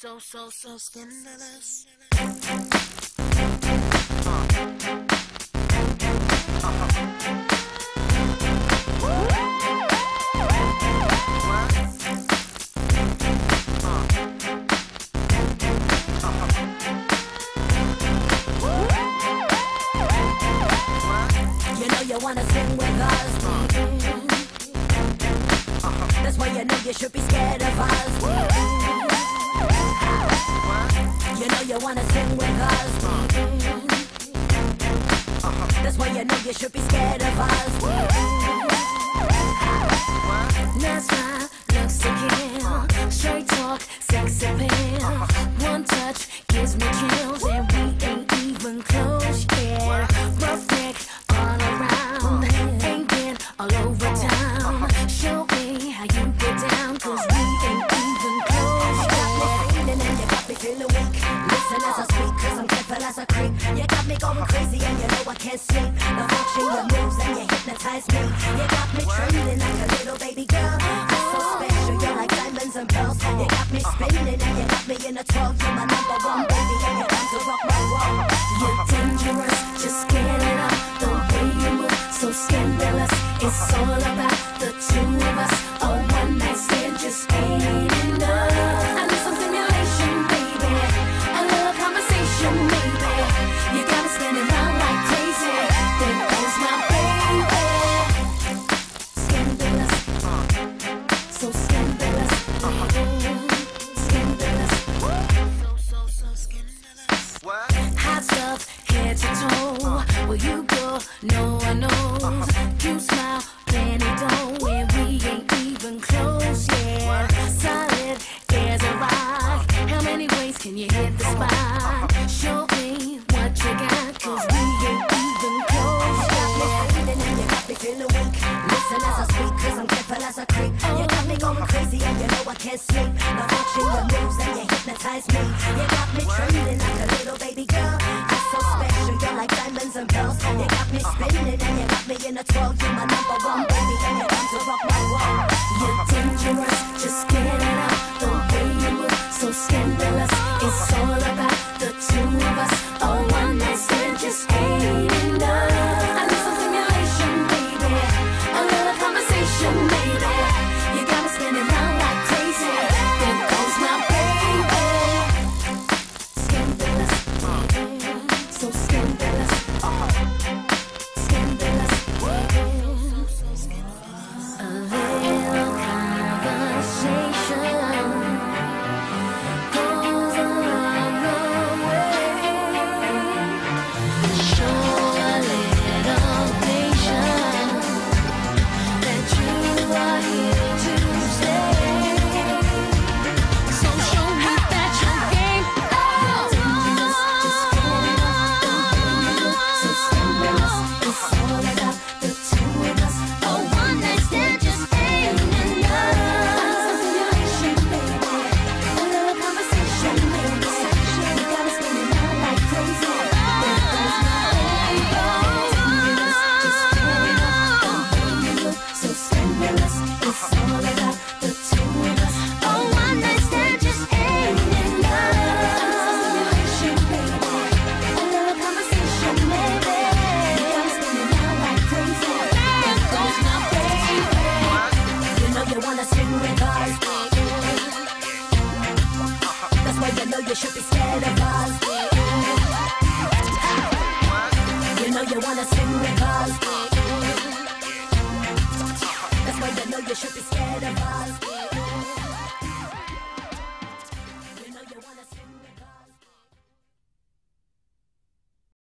so, so, so scandalous. You know you wanna sing with us. Uh-huh. That's why you know you should be wanna sing with us. That's why you know you should be scared of us. That's I creep. You got me going crazy and you know I can't sleep. The function, your moves, and you hypnotize me. You got me trembling like a little baby girl. You're so special, you're like diamonds and pearls. You got me spinning and you got me in a twirl. You're my number one no one knows. You smile, then it don't. And we ain't even close yet. Solid as a rock. How many ways can you hit the spot? Show me what you got, cause we ain't even close yet. You got me feeling weak. Listen as I speak, cause I'm careful as I creep. Oh. You got me going crazy and you know I can't sleep. The function, your moves, and you hypnotize me. You got me trembling like a little in a twirl. You're my number one us. That's why you know